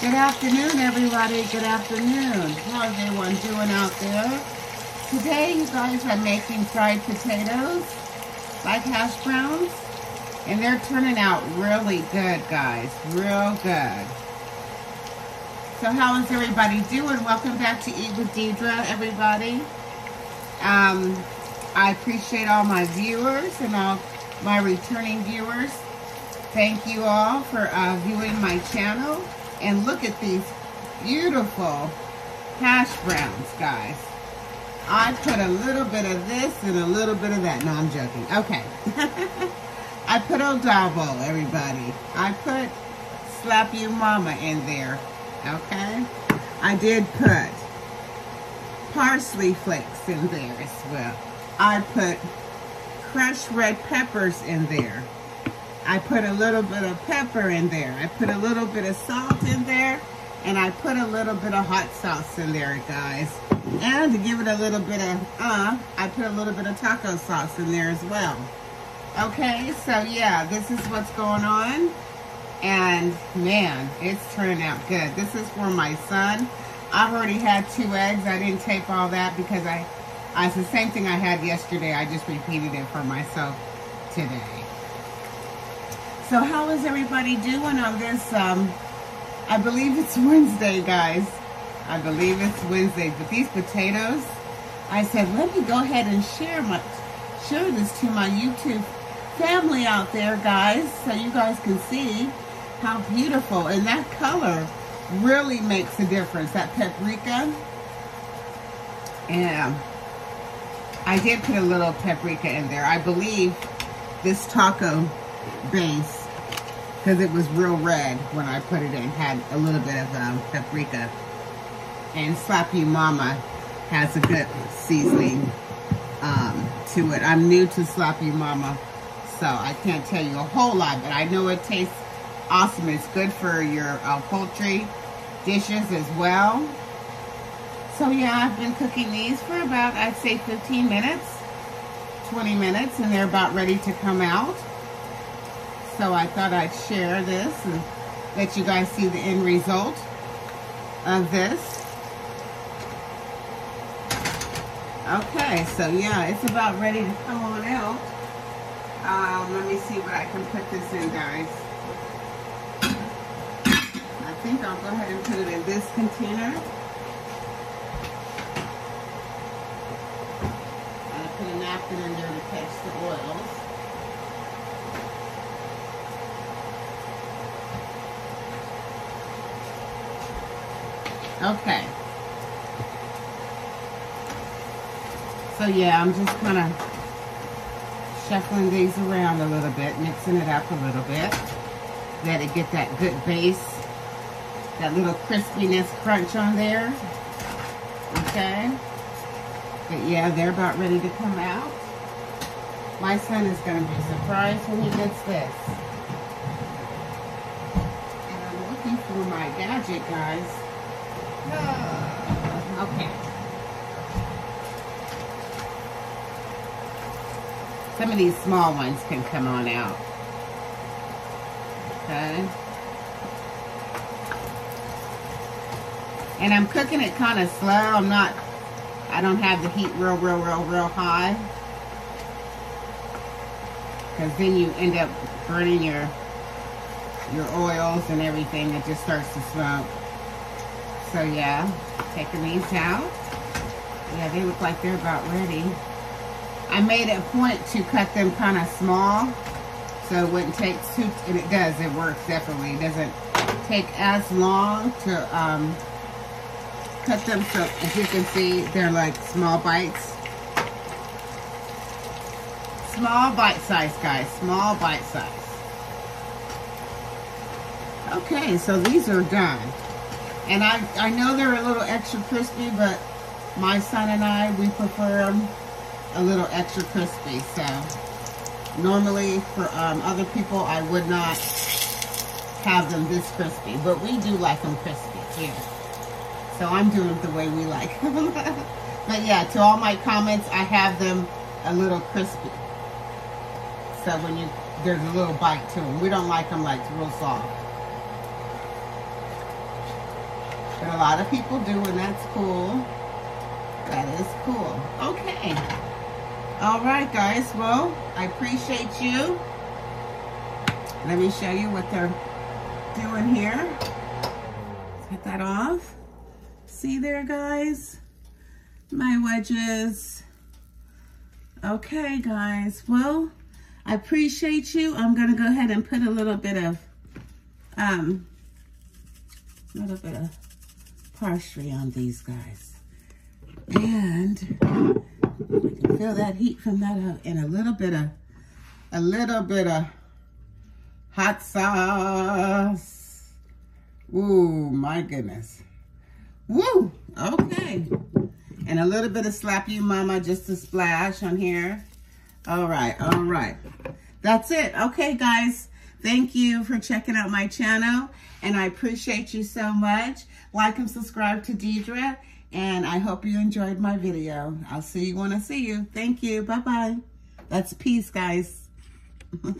Good afternoon, everybody. Good afternoon. How's everyone doing out there? Today, you guys, I'm making fried potatoes, like hash browns, and they're turning out really good, guys. Real good. So how is everybody doing? Welcome back to Eat with Deidra, everybody. Um, I appreciate all my viewers and all my returning viewers. Thank you all for uh, viewing my channel. And look at these beautiful hash browns, guys. I put a little bit of this and a little bit of that. No, I'm joking. Okay. I put Adobo, everybody. I put Slap You Mama in there. Okay? I did put parsley flakes in there as well. I put crushed red peppers in there. I put a little bit of pepper in there. I put a little bit of salt in there. And I put a little bit of hot sauce in there, guys. And to give it a little bit of, uh, I put a little bit of taco sauce in there as well. Okay, so yeah, this is what's going on. And man, it's turning out good. This is for my son. I've already had two eggs. I didn't tape all that because I, I it's the same thing I had yesterday. I just repeated it for myself today. So how is everybody doing on this? Um, I believe it's Wednesday, guys. I believe it's Wednesday. But these potatoes, I said, let me go ahead and share my share this to my YouTube family out there, guys, so you guys can see how beautiful. And that color really makes a difference, that paprika. And I did put a little paprika in there. I believe this taco base because it was real red when I put it in. Had a little bit of um, paprika. And You Mama has a good seasoning um, to it. I'm new to You Mama, so I can't tell you a whole lot, but I know it tastes awesome. It's good for your uh, poultry dishes as well. So yeah, I've been cooking these for about, I'd say 15 minutes, 20 minutes, and they're about ready to come out. So I thought I'd share this and let you guys see the end result of this. Okay, so yeah, it's about ready to come on out. Um, let me see what I can put this in, guys. I think I'll go ahead and put it in this container. I put a napkin in there to catch the oils. Okay. So yeah, I'm just kind of shuffling these around a little bit, mixing it up a little bit. Let it get that good base, that little crispiness crunch on there. Okay. But yeah, they're about ready to come out. My son is going to be surprised when he gets this. And I'm looking for my gadget, guys. Okay. Some of these small ones can come on out. Okay. And I'm cooking it kind of slow. I'm not, I don't have the heat real, real, real, real high. Because then you end up burning your your oils and everything. It just starts to smoke. So yeah, taking these out. Yeah, they look like they're about ready. I made a point to cut them kind of small so it wouldn't take too, and it does, it works definitely. It doesn't take as long to um, cut them so as you can see, they're like small bites. Small bite size, guys, small bite size. Okay, so these are done. And I, I know they're a little extra crispy, but my son and I, we prefer them a little extra crispy. So normally for um, other people, I would not have them this crispy, but we do like them crispy here. So I'm doing it the way we like but yeah, to all my comments, I have them a little crispy. So when you, there's a little bite to them. We don't like them like real soft. A lot of people do, and that's cool. That is cool. Okay. All right, guys. Well, I appreciate you. Let me show you what they're doing here. Get that off. See there, guys? My wedges. Okay, guys. Well, I appreciate you. I'm going to go ahead and put a little bit of, um, a little bit of parsley on these guys. And feel that heat from that uh, and a little bit of, a little bit of hot sauce. Ooh, my goodness. Woo, okay. And a little bit of Slap You Mama just to splash on here. All right, all right. That's it. Okay, guys. Thank you for checking out my channel. And I appreciate you so much. Like and subscribe to Deidra. And I hope you enjoyed my video. I'll see you when I see you. Thank you. Bye-bye. That's peace, guys.